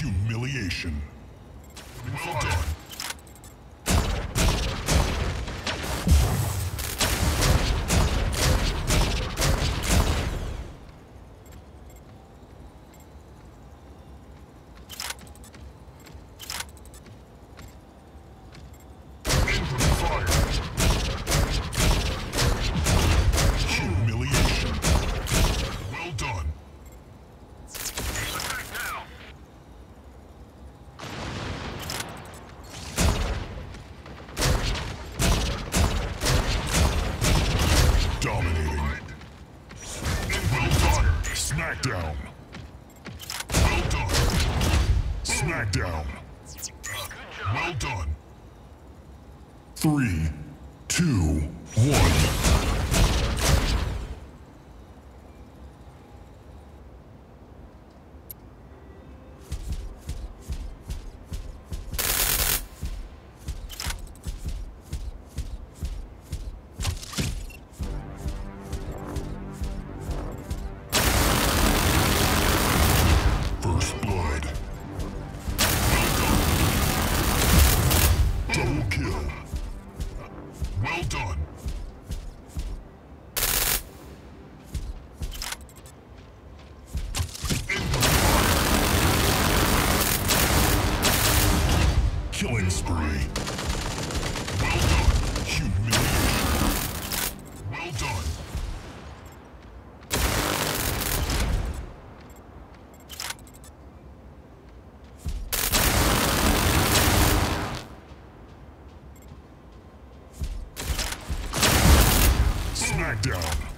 Humiliation. Well done. Smackdown. Well done. Three, two, one. Smackdown.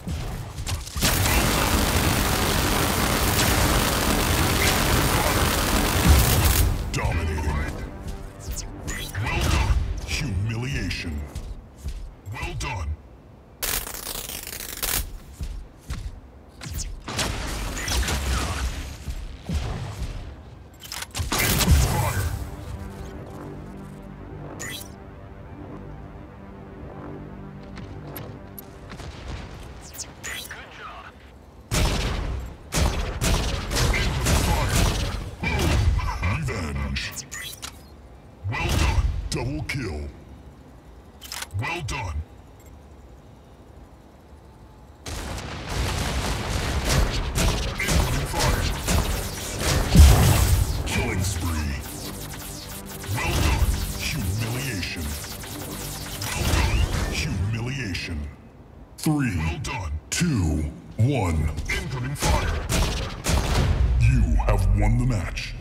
Double kill. Well done. Incoming fire. Killing spree. Well done. Humiliation. Well done. Humiliation. Three. Well done. Two. One. Incoming fire. You have won the match.